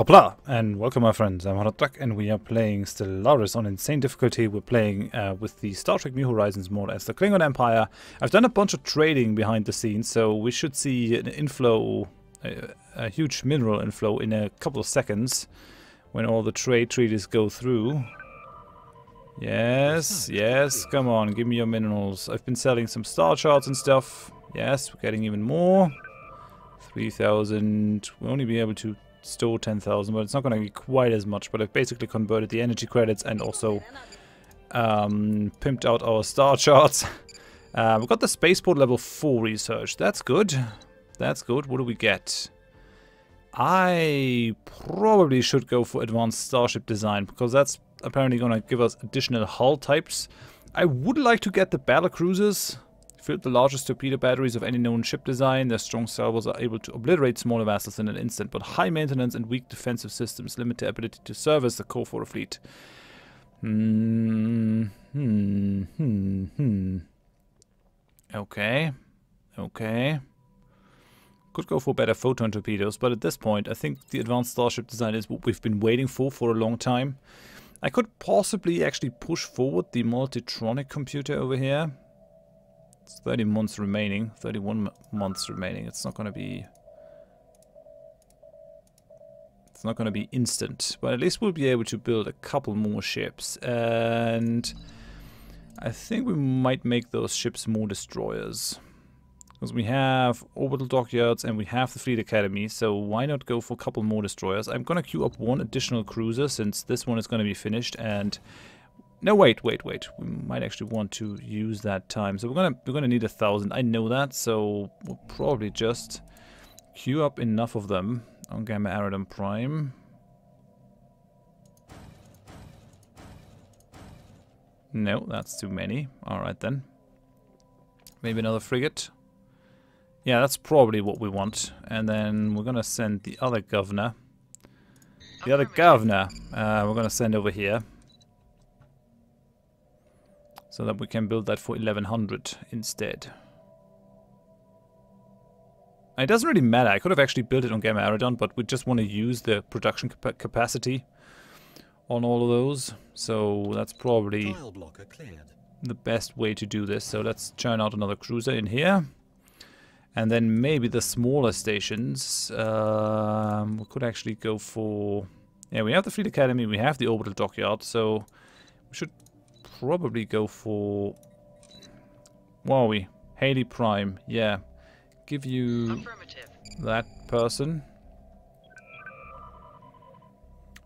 Hopla! And welcome my friends, I'm Drak, and we are playing Stellaris on insane difficulty. We're playing uh, with the Star Trek New Horizons mod as the Klingon Empire. I've done a bunch of trading behind the scenes, so we should see an inflow, a, a huge mineral inflow in a couple of seconds when all the trade treaties go through. Yes, yes, come on, give me your minerals. I've been selling some star charts and stuff. Yes, we're getting even more. 3,000. We'll only be able to store 10,000, but it's not going to be quite as much. But I've basically converted the energy credits and also um, pimped out our star charts. uh, we've got the spaceport level 4 research. That's good. That's good. What do we get? I probably should go for advanced starship design because that's apparently going to give us additional hull types. I would like to get the battle cruisers Filled the largest torpedo batteries of any known ship design, their strong salvos are able to obliterate smaller vessels in an instant, but high maintenance and weak defensive systems limit their ability to serve as the core for a fleet. Hmm, hmm, hmm, hmm. Okay, okay. Could go for better photon torpedoes, but at this point, I think the advanced starship design is what we've been waiting for for a long time. I could possibly actually push forward the multitronic computer over here. It's 30 months remaining, 31 months remaining. It's not going to be... It's not going to be instant, but at least we'll be able to build a couple more ships. And I think we might make those ships more destroyers. Because we have orbital dockyards and we have the fleet academy, so why not go for a couple more destroyers? I'm going to queue up one additional cruiser since this one is going to be finished and no, wait, wait, wait. We might actually want to use that time. So we're gonna we're gonna need a thousand. I know that, so we'll probably just queue up enough of them on Gamma Aradon Prime. No, that's too many. Alright then. Maybe another frigate. Yeah, that's probably what we want. And then we're gonna send the other governor. The other governor, uh, we're gonna send over here so that we can build that for 1100 instead. It doesn't really matter. I could have actually built it on Gamma Aradon, but we just want to use the production cap capacity on all of those. So that's probably the best way to do this. So let's churn out another cruiser in here. And then maybe the smaller stations, um, we could actually go for... Yeah, we have the Fleet Academy, we have the Orbital Dockyard, so we should probably go for... we Haley Prime, yeah. Give you that person.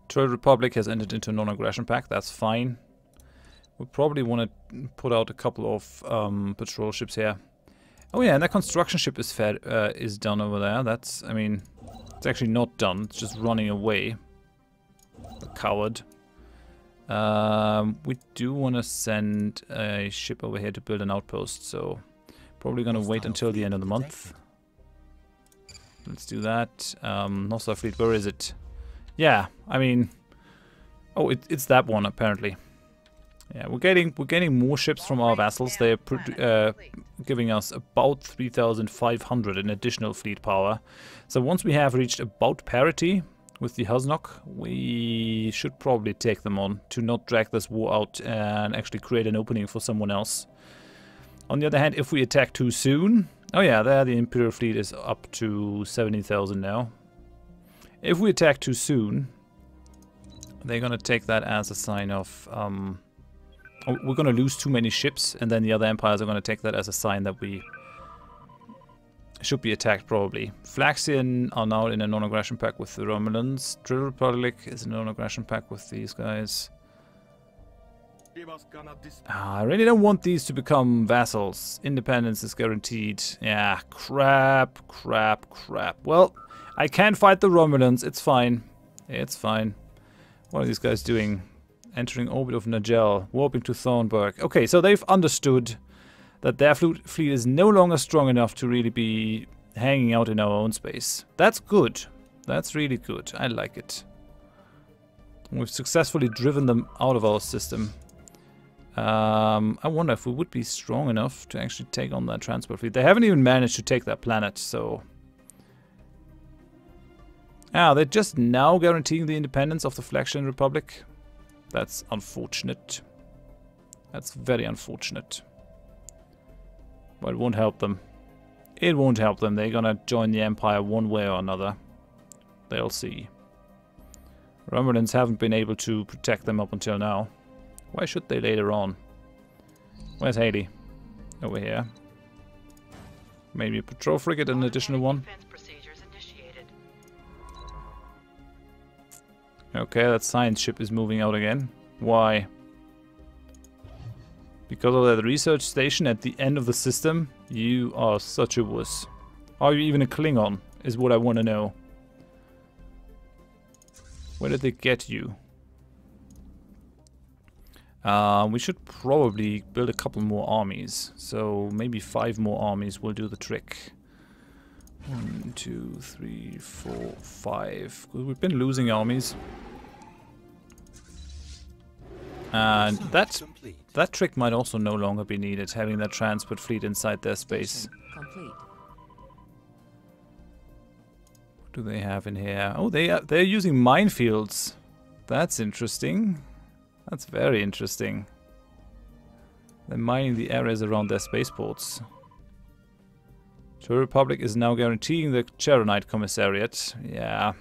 Trade Republic has entered into a non-aggression pact, that's fine. We probably want to put out a couple of um, patrol ships here. Oh yeah, and that construction ship is fed, uh, is done over there. That's, I mean, it's actually not done. It's just running away. A coward. Um, we do want to send a ship over here to build an outpost, so probably going to wait until the end of the month. Let's do that. Um, Nostar Fleet, where is it? Yeah, I mean... Oh, it, it's that one, apparently. Yeah, we're getting we're getting more ships from our vassals. They're uh, giving us about 3,500 in additional fleet power. So once we have reached about parity, with the Husnock, we should probably take them on to not drag this war out and actually create an opening for someone else. On the other hand, if we attack too soon... Oh yeah, there the Imperial fleet is up to 70,000 now. If we attack too soon, they're gonna take that as a sign of... Um, oh, we're gonna lose too many ships, and then the other empires are gonna take that as a sign that we should be attacked probably. Flaxian are now in a non-aggression pact with the Romulans. Trill Republic is in a non-aggression pact with these guys. Ah, I really don't want these to become vassals. Independence is guaranteed. Yeah, crap, crap, crap. Well, I can fight the Romulans. It's fine. It's fine. What are these guys doing? Entering orbit of Nagel. Warping to Thornburg. Okay, so they've understood that their fleet is no longer strong enough to really be hanging out in our own space. That's good. That's really good. I like it. We've successfully driven them out of our system. Um, I wonder if we would be strong enough to actually take on that transport fleet. They haven't even managed to take that planet, so... Ah, they're just now guaranteeing the independence of the Flaxian Republic. That's unfortunate. That's very unfortunate. But it won't help them. It won't help them. They're gonna join the Empire one way or another. They'll see. Romulans haven't been able to protect them up until now. Why should they later on? Where's Haley? Over here. Maybe a patrol frigate, an additional one. Okay, that science ship is moving out again. Why? Because of that research station at the end of the system? You are such a wuss. Are you even a Klingon? Is what I want to know. Where did they get you? Uh, we should probably build a couple more armies. So maybe five more armies will do the trick. One, two, three, four, five. We've been losing armies. And that that trick might also no longer be needed, having that transport fleet inside their space. Complete. What do they have in here? Oh, they are, they're using minefields. That's interesting. That's very interesting. They're mining the areas around their spaceports. The Republic is now guaranteeing the Charonite Commissariat. Yeah.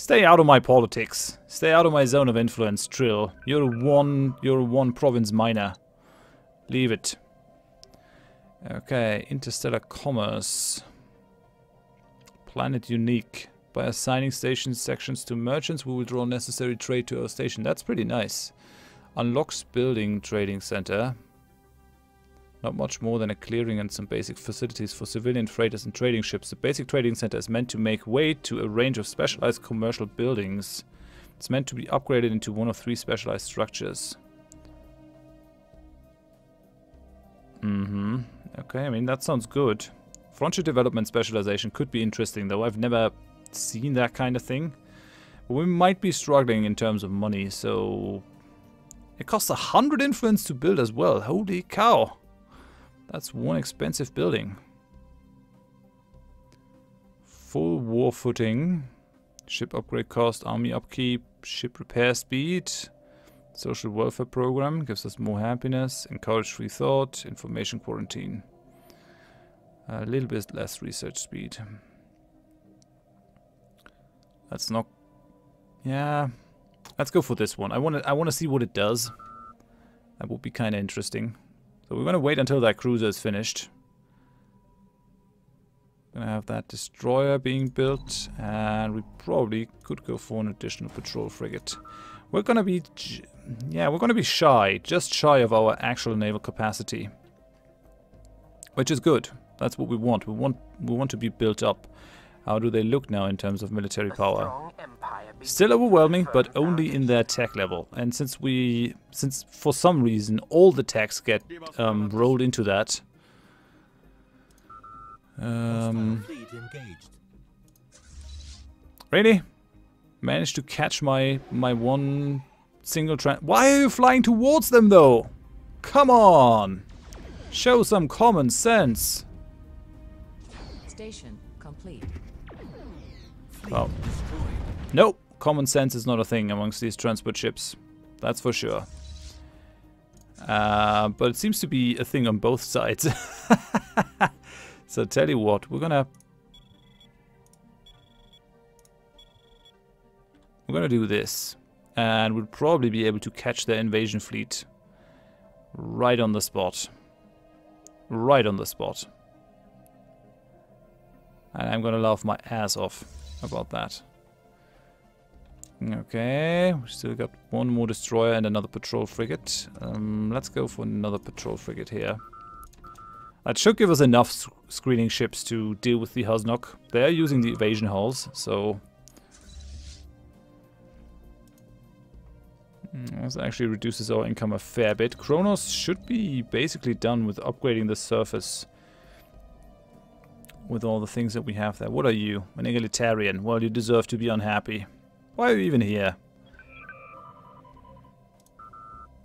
Stay out of my politics. Stay out of my zone of influence, Trill. You're one you're one province minor. Leave it. Okay, interstellar commerce. Planet unique. By assigning station sections to merchants, we will draw necessary trade to our station. That's pretty nice. Unlocks building trading center. Not much more than a clearing and some basic facilities for civilian freighters and trading ships. The basic trading center is meant to make way to a range of specialized commercial buildings. It's meant to be upgraded into one of three specialized structures. Mm-hmm. Okay, I mean, that sounds good. Frontier development specialization could be interesting, though I've never seen that kind of thing. But we might be struggling in terms of money, so... It costs a hundred influence to build as well. Holy cow. That's one expensive building. Full war footing. Ship upgrade cost, army upkeep, ship repair speed. Social welfare program gives us more happiness. Encourage free thought. Information quarantine. A little bit less research speed. That's not... Yeah. Let's go for this one. I want to I want to see what it does. That would be kind of interesting. So we're going to wait until that cruiser is finished. Gonna have that destroyer being built, and we probably could go for an additional patrol frigate. We're gonna be, yeah, we're gonna be shy, just shy of our actual naval capacity, which is good. That's what we want. We want we want to be built up. How do they look now in terms of military power? Still overwhelming, but only in their tech level. And since we, since for some reason all the techs get um, rolled into that. Um, really? Managed to catch my my one single train. Why are you flying towards them though? Come on! Show some common sense. Station complete. Oh. Nope. Common sense is not a thing amongst these transport ships. That's for sure. Uh, but it seems to be a thing on both sides. so tell you what, we're gonna... We're gonna do this. And we'll probably be able to catch their invasion fleet right on the spot. Right on the spot. And I'm gonna laugh my ass off about that. Okay, we still got one more destroyer and another patrol frigate. Um, let's go for another patrol frigate here. That should give us enough screening ships to deal with the Husnock. They're using the evasion hulls, so... Hmm, this actually reduces our income a fair bit. Kronos should be basically done with upgrading the surface with all the things that we have there. What are you? An egalitarian. Well, you deserve to be unhappy. Why are you even here?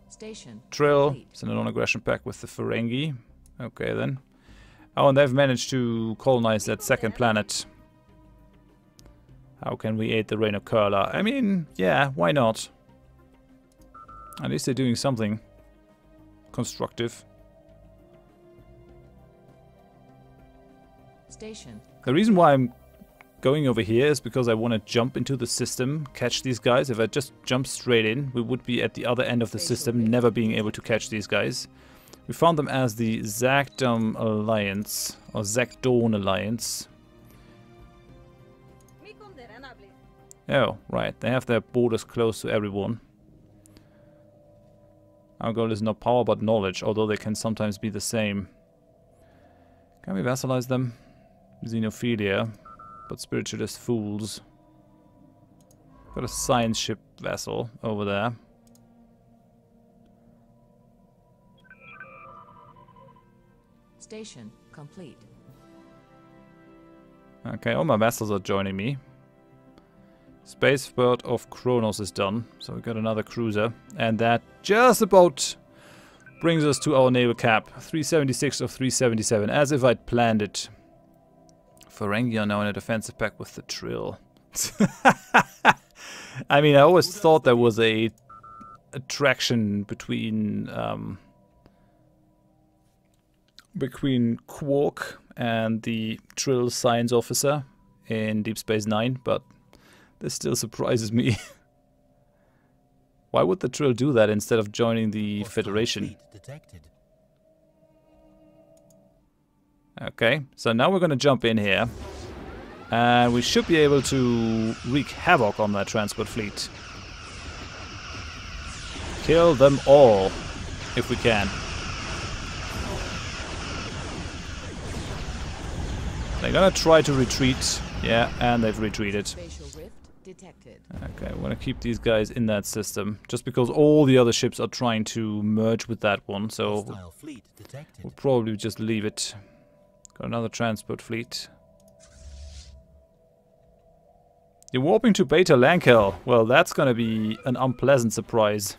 Station. Trill. Send an non-aggression pact with the Ferengi. Okay, then. Oh, and they've managed to colonize that second planet. How can we aid the reign of Kurla? I mean, yeah, why not? At least they're doing something constructive. Station. The reason why I'm going over here is because I want to jump into the system, catch these guys. If I just jump straight in, we would be at the other end of the system, never being able to catch these guys. We found them as the Zagdom Alliance, or Zagdorn Alliance. Oh, right. They have their borders close to everyone. Our goal is not power but knowledge, although they can sometimes be the same. Can we vassalize them? Xenophilia, but spiritualist fools. Got a science ship vessel over there. Station complete. Okay, all my vessels are joining me. Spacebird of Kronos is done, so we got another cruiser. And that just about brings us to our naval cap. 376 of 377, as if I'd planned it. Ferengi now in a defensive pack with the Trill. I mean, I always thought there was a attraction between um, between Quark and the Trill science officer in Deep Space Nine, but this still surprises me. Why would the Trill do that instead of joining the Federation? Okay, so now we're gonna jump in here. And we should be able to wreak havoc on that transport fleet. Kill them all, if we can. They're gonna try to retreat. Yeah, and they've retreated. Okay, we're gonna keep these guys in that system, just because all the other ships are trying to merge with that one, so we'll probably just leave it. Got another transport fleet. You're warping to Beta Lankel. Well, that's gonna be an unpleasant surprise.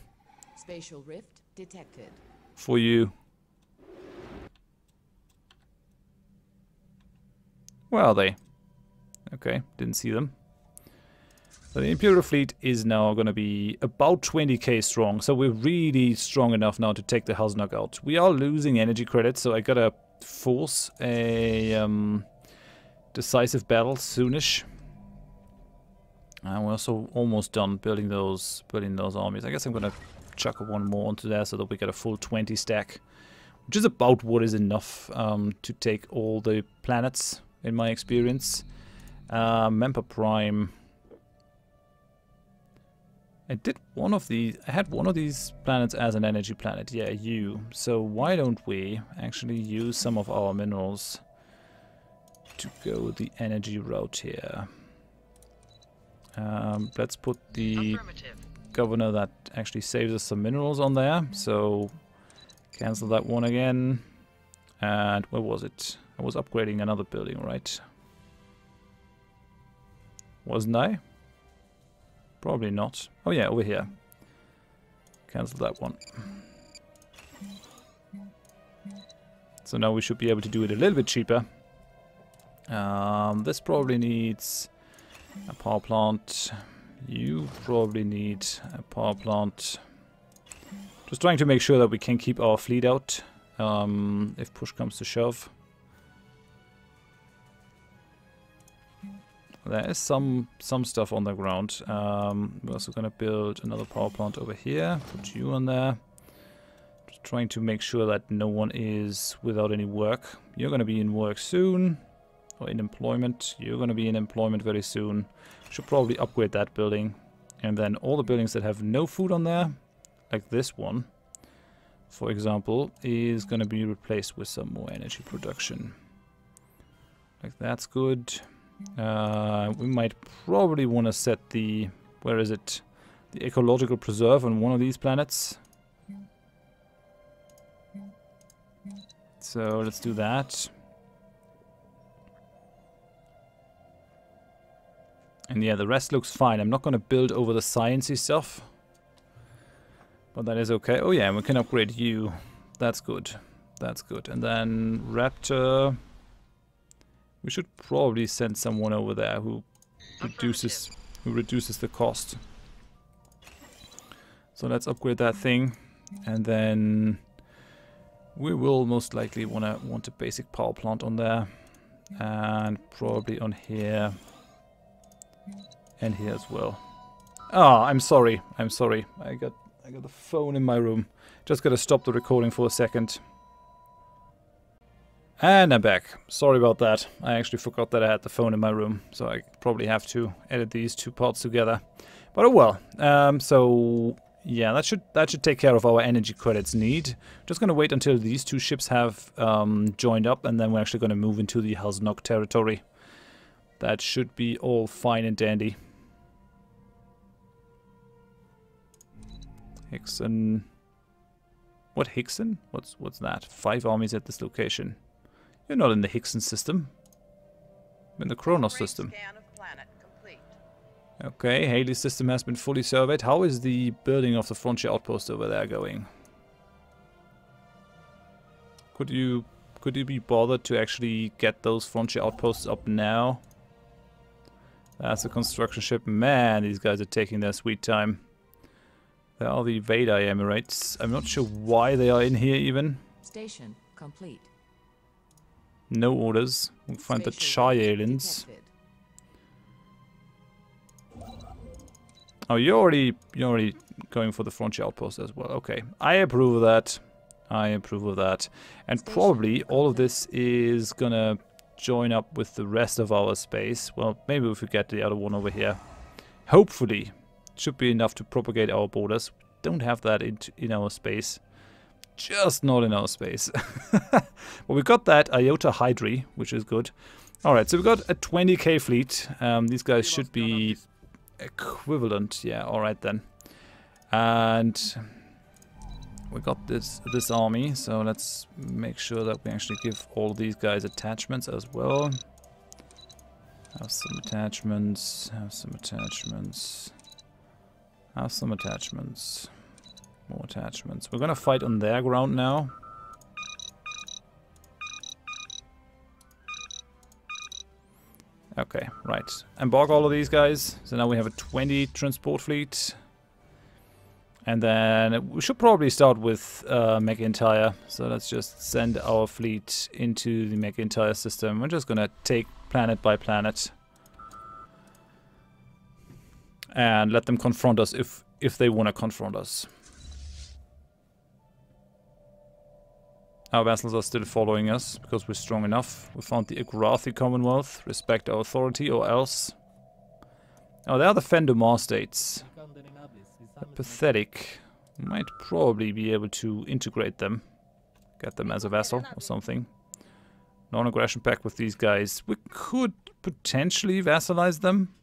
Spatial rift detected. For you. Where are they? Okay, didn't see them. So the Imperial fleet is now going to be about 20k strong, so we're really strong enough now to take the Husnock out. We are losing energy credits, so I gotta force a um, decisive battle soonish. And we're also almost done building those building those armies. I guess I'm gonna chuck one more onto there so that we get a full 20 stack, which is about what is enough um, to take all the planets in my experience. Uh, Member Prime. I did one of these, I had one of these planets as an energy planet, yeah, you. So why don't we actually use some of our minerals to go the energy route here. Um, let's put the governor that actually saves us some minerals on there. So cancel that one again. And where was it? I was upgrading another building, right? Wasn't I? Probably not. Oh yeah, over here. Cancel that one. So now we should be able to do it a little bit cheaper. Um, this probably needs a power plant. You probably need a power plant. Just trying to make sure that we can keep our fleet out um, if push comes to shove. There is some some stuff on the ground. Um, we're also gonna build another power plant over here. Put you on there. Just trying to make sure that no one is without any work. You're gonna be in work soon, or in employment. You're gonna be in employment very soon. Should probably upgrade that building, and then all the buildings that have no food on there, like this one, for example, is gonna be replaced with some more energy production. Like that's good. Uh, we might probably want to set the... Where is it? The ecological preserve on one of these planets. So let's do that. And yeah, the rest looks fine. I'm not going to build over the sciencey stuff. But that is okay. Oh yeah, we can upgrade you. That's good. That's good. And then Raptor... We should probably send someone over there who reduces who reduces the cost. So let's upgrade that thing, and then we will most likely wanna want a basic power plant on there, and probably on here, and here as well. Ah, I'm sorry. I'm sorry. I got I got the phone in my room. Just gotta stop the recording for a second. And I'm back. Sorry about that. I actually forgot that I had the phone in my room, so I probably have to edit these two parts together. But oh well. Um, so yeah, that should that should take care of our energy credits need. Just gonna wait until these two ships have um, joined up, and then we're actually gonna move into the Husnock territory. That should be all fine and dandy. Hickson. What Hickson? What's what's that? Five armies at this location. You're not in the Hickson system. I'm in the Kronos system. Okay, Haley's system has been fully surveyed. How is the building of the frontier outpost over there going? Could you could you be bothered to actually get those frontier outposts up now? That's a construction ship. Man, these guys are taking their sweet time. There are the Veda Emirates. I'm not sure why they are in here even. Station complete. No orders. We'll find the Chai aliens. Oh, you're already you're already going for the frontier outpost as well. Okay, I approve of that. I approve of that. And probably all of this is gonna join up with the rest of our space. Well, maybe if we get the other one over here. Hopefully, should be enough to propagate our borders. Don't have that in, in our space just not in our space. but we got that Iota Hydri, which is good. Alright, so we've got a 20k fleet. Um, these guys should be equivalent. Yeah, alright then. And we got this this army, so let's make sure that we actually give all these guys attachments as well. Have some attachments, have some attachments, have some attachments. More attachments. We're gonna fight on their ground now. Okay, right. Embark all of these guys. So now we have a 20 transport fleet. And then we should probably start with uh, McIntyre. So let's just send our fleet into the McIntyre system. We're just gonna take planet by planet. And let them confront us if, if they want to confront us. Our vassals are still following us, because we're strong enough. We found the Agrathi Commonwealth, respect our authority, or else... Oh, they are the Fendomar states. Pathetic. Might probably be able to integrate them. Get them as a vassal or something. Non-aggression pact with these guys. We could potentially vassalize them.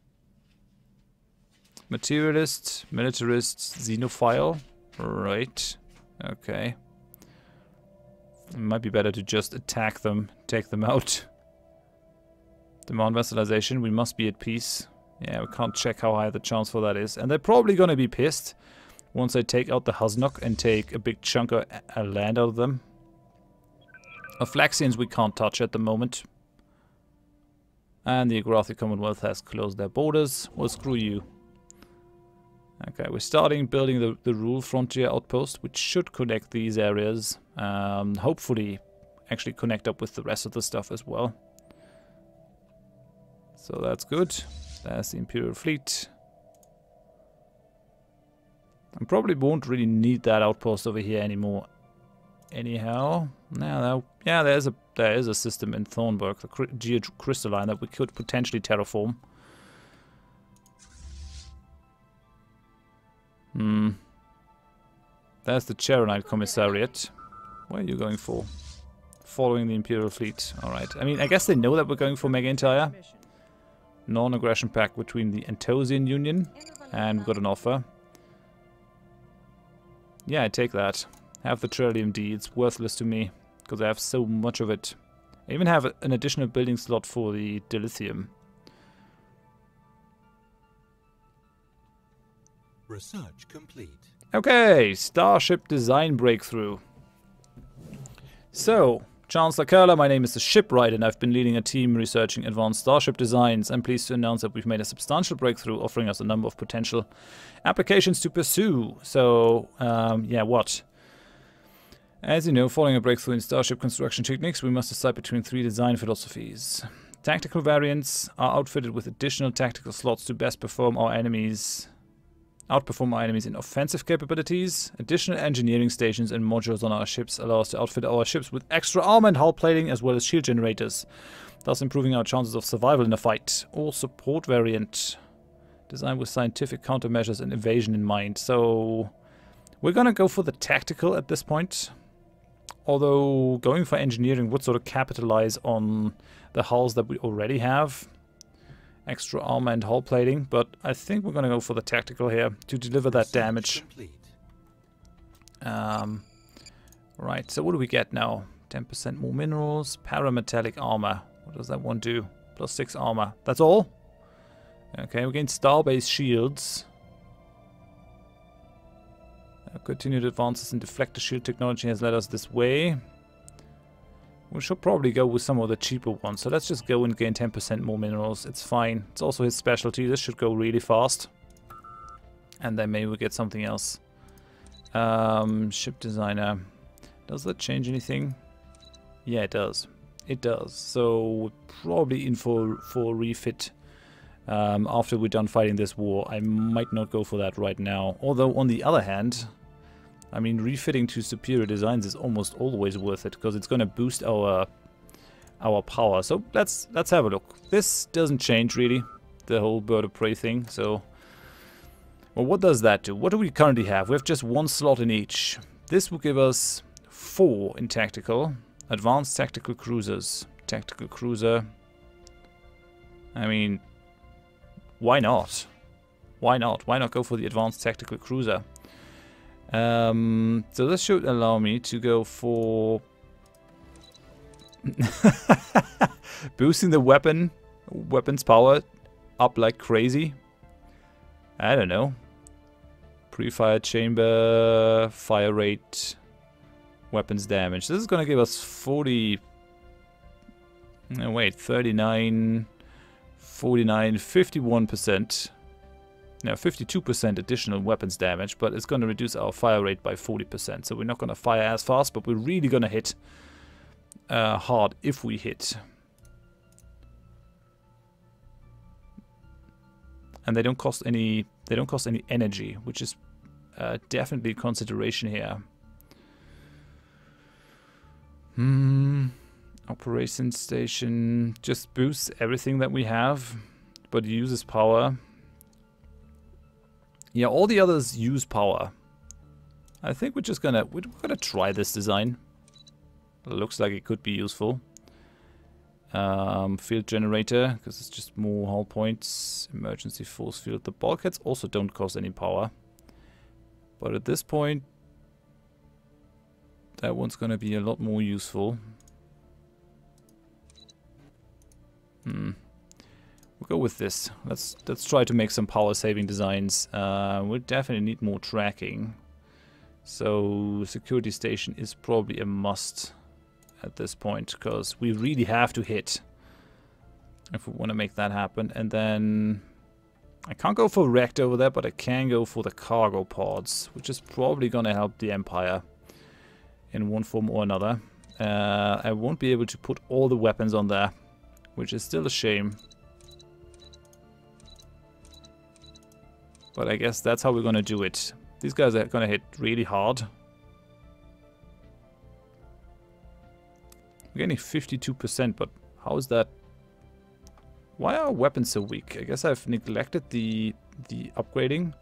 Materialist, militarist, xenophile. Right. Okay. It might be better to just attack them, take them out. Demand vassalization, we must be at peace. Yeah, we can't check how high the chance for that is. And they're probably gonna be pissed once I take out the Husnock and take a big chunk of uh, land out of them. Aflaxians we can't touch at the moment. And the Agrathi Commonwealth has closed their borders. Well, screw you. Okay, we're starting building the, the Rule Frontier Outpost, which should connect these areas. Um, hopefully actually connect up with the rest of the stuff as well. So that's good. There's the Imperial Fleet. I probably won't really need that outpost over here anymore. Anyhow, now yeah, there's a there is a system in Thornburg, the geocrystalline that we could potentially terraform. Hmm. There's the Charonite Commissariat. Where are you going for? Following the Imperial Fleet. Alright. I mean, I guess they know that we're going for McIntyre. Non-aggression pact between the Antosian Union. And we've got an offer. Yeah, I take that. Have the Trellium D. It's worthless to me. Because I have so much of it. I even have an additional building slot for the Dilithium. Research complete. Okay, Starship design breakthrough. So, Chancellor Curler, my name is the Shipwright, and I've been leading a team researching advanced starship designs. I'm pleased to announce that we've made a substantial breakthrough, offering us a number of potential applications to pursue. So, um, yeah, what? As you know, following a breakthrough in starship construction techniques, we must decide between three design philosophies. Tactical variants are outfitted with additional tactical slots to best perform our enemies outperform our enemies in offensive capabilities. Additional engineering stations and modules on our ships allow us to outfit our ships with extra armor and hull plating as well as shield generators, thus improving our chances of survival in a fight. Or support variant, designed with scientific countermeasures and evasion in mind. So we're gonna go for the tactical at this point. Although going for engineering would sort of capitalize on the hulls that we already have extra armor and hull plating, but I think we're going to go for the tactical here to deliver that damage. Um, right, so what do we get now? 10% more minerals, parametallic armor. What does that one do? Plus 6 armor. That's all? Okay, we gain star-based shields. Uh, continued advances in deflector shield technology has led us this way. We should probably go with some of the cheaper ones. So let's just go and gain 10% more minerals. It's fine. It's also his specialty. This should go really fast. And then maybe we get something else. Um, ship designer. Does that change anything? Yeah, it does. It does. So probably in for, for refit um, after we're done fighting this war. I might not go for that right now. Although, on the other hand, I mean, refitting to superior designs is almost always worth it because it's going to boost our our power. So let's let's have a look. This doesn't change really, the whole bird of prey thing. So, well, what does that do? What do we currently have? We have just one slot in each. This will give us four in tactical, advanced tactical cruisers, tactical cruiser. I mean, why not? Why not? Why not go for the advanced tactical cruiser? Um, so this should allow me to go for boosting the weapon weapon's power up like crazy. I don't know. Pre-fire chamber, fire rate, weapons damage. This is gonna give us 40. No, wait, 39, 49, 51 percent. No, 52% additional weapons damage, but it's going to reduce our fire rate by 40%. So we're not going to fire as fast, but we're really going to hit uh, hard if we hit. And they don't cost any. They don't cost any energy, which is uh, definitely a consideration here. Hmm. Operation station just boosts everything that we have, but uses power. Yeah, all the others use power. I think we're just gonna we're gonna try this design. Looks like it could be useful. Um, field generator, because it's just more hull points. Emergency force field. The bulkheads also don't cost any power. But at this point, that one's gonna be a lot more useful. Hmm. We'll go with this. Let's let's try to make some power saving designs. Uh, we'll definitely need more tracking. So security station is probably a must at this point because we really have to hit if we want to make that happen. And then I can't go for wrecked over there, but I can go for the cargo pods, which is probably going to help the Empire in one form or another. Uh, I won't be able to put all the weapons on there, which is still a shame. But I guess that's how we're gonna do it. These guys are gonna hit really hard. We're getting 52%, but how is that? Why are weapons so weak? I guess I've neglected the the upgrading.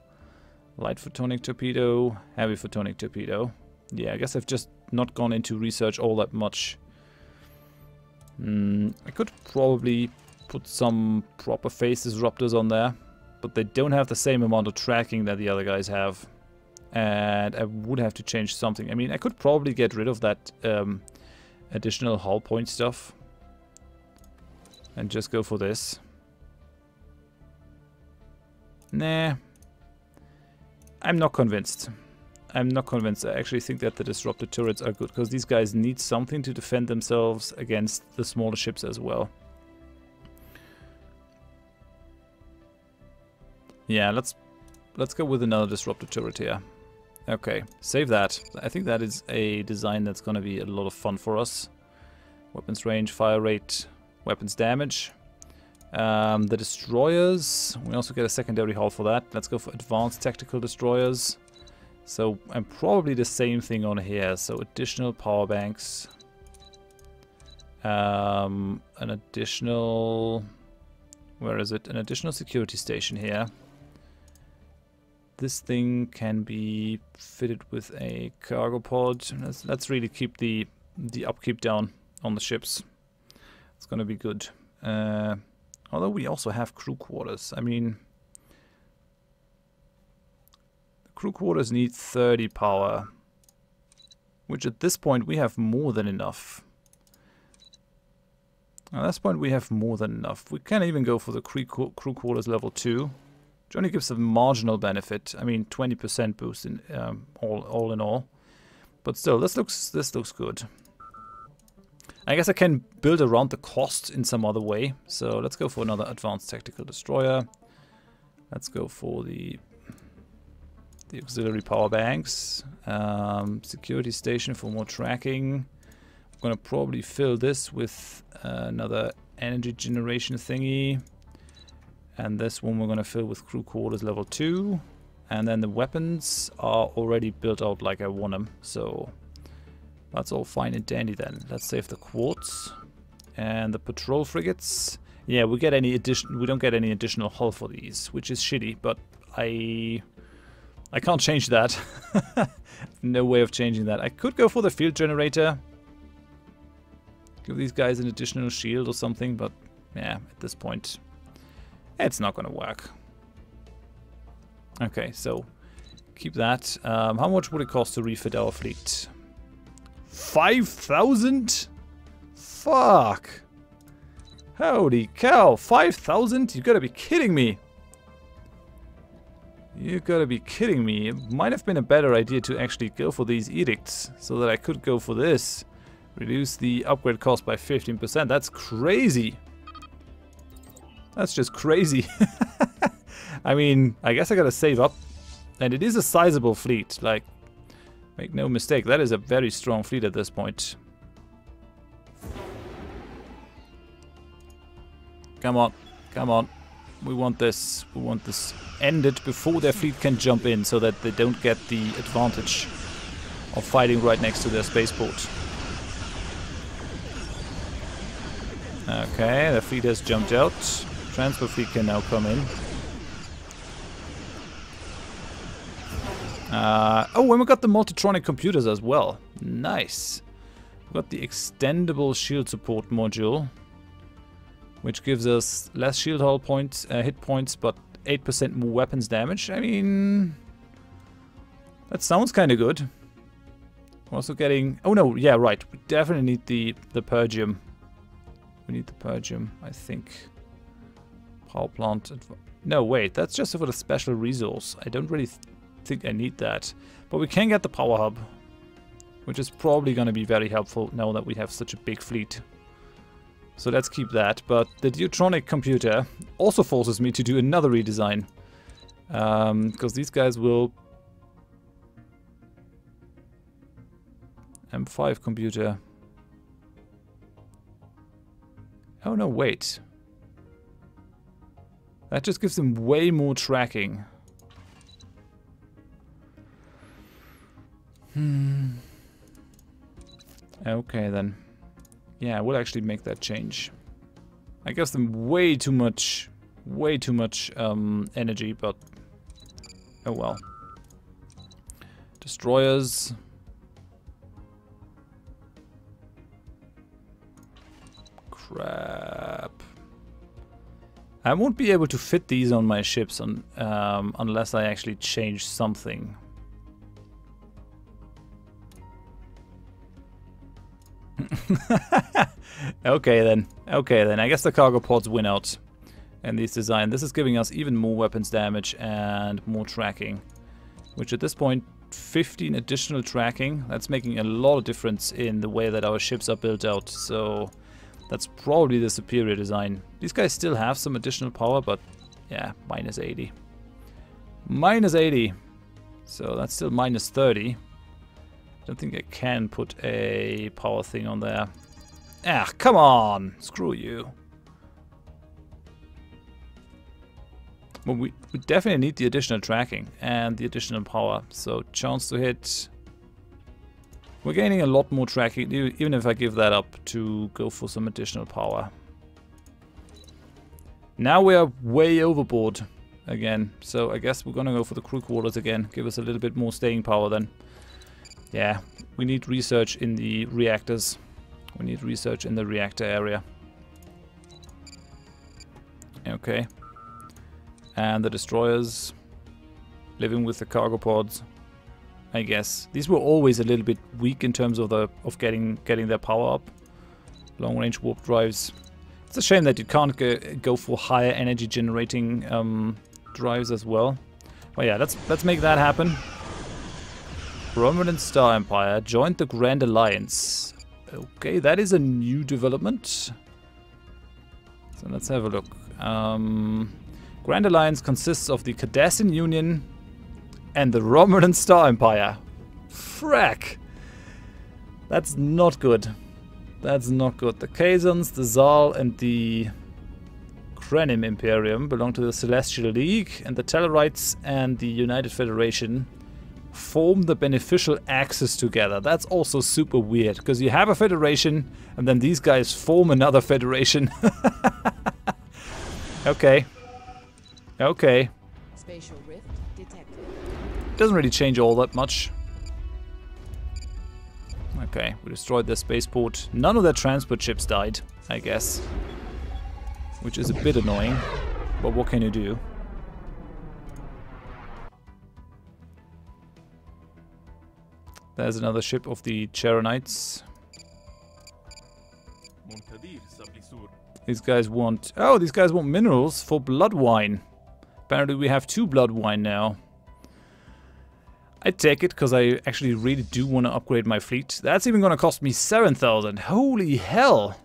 Light photonic torpedo, heavy photonic torpedo. Yeah, I guess I've just not gone into research all that much. Mm, I could probably put some proper phase disruptors on there but they don't have the same amount of tracking that the other guys have. And I would have to change something. I mean, I could probably get rid of that um, additional hull point stuff. And just go for this. Nah. I'm not convinced. I'm not convinced. I actually think that the disruptor turrets are good because these guys need something to defend themselves against the smaller ships as well. Yeah, let's let's go with another disruptor turret here. Okay, save that. I think that is a design that's going to be a lot of fun for us. Weapons range, fire rate, weapons damage. Um, the destroyers, we also get a secondary hull for that. Let's go for advanced tactical destroyers. So, and probably the same thing on here. So additional power banks. Um, an additional... Where is it? An additional security station here. This thing can be fitted with a cargo pod. Let's, let's really keep the, the upkeep down on the ships. It's going to be good. Uh, although we also have crew quarters. I mean... Crew quarters need 30 power. Which at this point we have more than enough. At this point we have more than enough. We can even go for the crew quarters level 2. Which only gives a marginal benefit. I mean 20% boost in um, all, all in all. But still, this looks this looks good. I guess I can build around the cost in some other way. So let's go for another advanced tactical destroyer. Let's go for the the auxiliary power banks, um, security station for more tracking. I'm gonna probably fill this with uh, another energy generation thingy. And this one we're gonna fill with crew quarters level 2. And then the weapons are already built out like I want them, so that's all fine and dandy then. Let's save the quartz. And the patrol frigates. Yeah, we get any addition we don't get any additional hull for these, which is shitty, but I I can't change that. no way of changing that. I could go for the field generator. Give these guys an additional shield or something, but yeah, at this point, it's not going to work. Okay, so keep that. Um, how much would it cost to refit our fleet? 5,000? Fuck. Holy cow, 5,000? You gotta be kidding me. You gotta be kidding me. It might have been a better idea to actually go for these edicts so that I could go for this. Reduce the upgrade cost by 15%. That's crazy. That's just crazy. I mean, I guess I gotta save up. And it is a sizable fleet. Like, make no mistake, that is a very strong fleet at this point. Come on, come on. We want this. We want this ended before their fleet can jump in, so that they don't get the advantage of fighting right next to their spaceport. Okay, the fleet has jumped out. Transport fee can now come in. Uh, oh, and we got the Multitronic computers as well. Nice. We got the extendable shield support module which gives us less shield hull points, uh, hit points, but 8% more weapons damage. I mean, that sounds kind of good. We're also getting... Oh no, yeah, right. We definitely need the, the Pergium. We need the Pergium, I think. Power plant... No, wait, that's just for the special resource. I don't really th think I need that. But we can get the power hub, which is probably going to be very helpful now that we have such a big fleet. So let's keep that. But the Duotronic computer also forces me to do another redesign. Because um, these guys will... M5 computer. Oh no, wait. That just gives them way more tracking. Hmm. Okay then. Yeah, we'll actually make that change. I guess them way too much, way too much um, energy, but oh well. Destroyers. Crap. I won't be able to fit these on my ships on, um, unless I actually change something. okay then. Okay then. I guess the cargo pods win out in this design. This is giving us even more weapons damage and more tracking. Which at this point 15 additional tracking. That's making a lot of difference in the way that our ships are built out. So that's probably the superior design. These guys still have some additional power, but yeah, minus 80. Minus 80. So that's still minus 30. I don't think I can put a power thing on there. Ah, come on! Screw you. Well, we, we definitely need the additional tracking and the additional power. So chance to hit. We're gaining a lot more tracking, even if I give that up to go for some additional power. Now we are way overboard again. So I guess we're gonna go for the crew quarters again. Give us a little bit more staying power then. Yeah, we need research in the reactors. We need research in the reactor area. Okay. And the destroyers living with the cargo pods. I guess these were always a little bit weak in terms of the of getting getting their power up. Long range warp drives. It's a shame that you can't go, go for higher energy generating um, drives as well. Well, yeah, let's let's make that happen. Romulan Star Empire joined the Grand Alliance. Okay, that is a new development. So let's have a look. Um, Grand Alliance consists of the Cardassian Union and the Romulan Star Empire. Frack! That's not good. That's not good. The Kazons, the Zahl, and the Krenim Imperium belong to the Celestial League, and the Tellarites and the United Federation form the beneficial axis together. That's also super weird, because you have a federation, and then these guys form another federation. okay. Okay. Spatial. Doesn't really change all that much. Okay, we destroyed their spaceport. None of their transport ships died, I guess. Which is a bit annoying, but what can you do? There's another ship of the Charonites. These guys want... Oh, these guys want minerals for blood wine. Apparently we have two blood wine now. I take it because I actually really do want to upgrade my fleet. That's even going to cost me 7,000. Holy hell.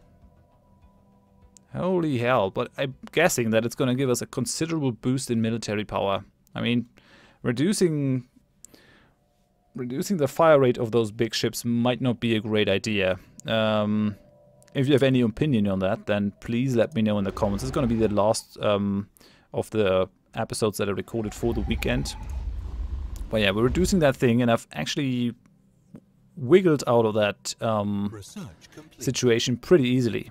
Holy hell. But I'm guessing that it's going to give us a considerable boost in military power. I mean, reducing reducing the fire rate of those big ships might not be a great idea. Um, if you have any opinion on that, then please let me know in the comments. It's going to be the last um, of the episodes that I recorded for the weekend. But yeah, we're reducing that thing, and I've actually wiggled out of that um, situation pretty easily.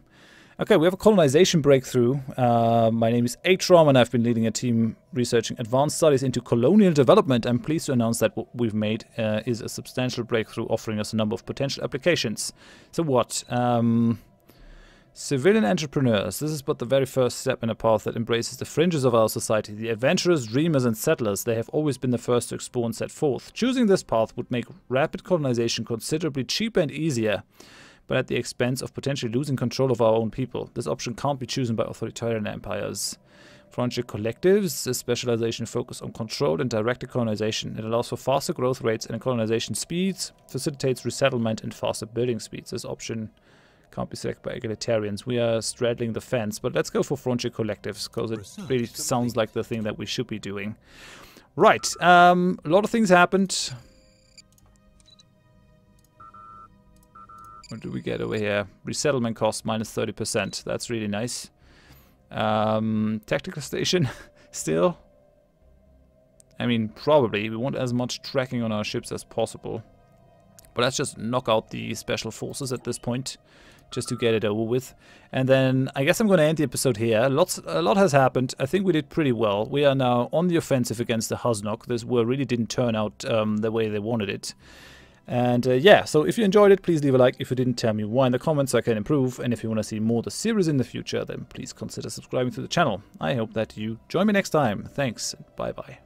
Okay, we have a colonization breakthrough. Uh, my name is Atrom, and I've been leading a team researching advanced studies into colonial development. I'm pleased to announce that what we've made uh, is a substantial breakthrough offering us a number of potential applications. So what? Um, Civilian entrepreneurs. This is but the very first step in a path that embraces the fringes of our society. The adventurers, dreamers, and settlers, they have always been the first to explore and set forth. Choosing this path would make rapid colonization considerably cheaper and easier, but at the expense of potentially losing control of our own people. This option can't be chosen by authoritarian empires. Frontier collectives, a specialization focused on controlled and directed colonization. It allows for faster growth rates and colonization speeds, facilitates resettlement and faster building speeds. This option can't be selected by egalitarians. We are straddling the fence, but let's go for frontier collectives because it really sounds like the thing that we should be doing. Right, um, a lot of things happened. What do we get over here? Resettlement cost minus 30%. That's really nice. Um, tactical station, still. I mean, probably. We want as much tracking on our ships as possible. But let's just knock out the special forces at this point just to get it over with. And then I guess I'm going to end the episode here. Lots, a lot has happened. I think we did pretty well. We are now on the offensive against the Husnock. This war really didn't turn out um, the way they wanted it. And uh, yeah, so if you enjoyed it, please leave a like. If you didn't, tell me why in the comments so I can improve. And if you want to see more of the series in the future, then please consider subscribing to the channel. I hope that you join me next time. Thanks, bye bye.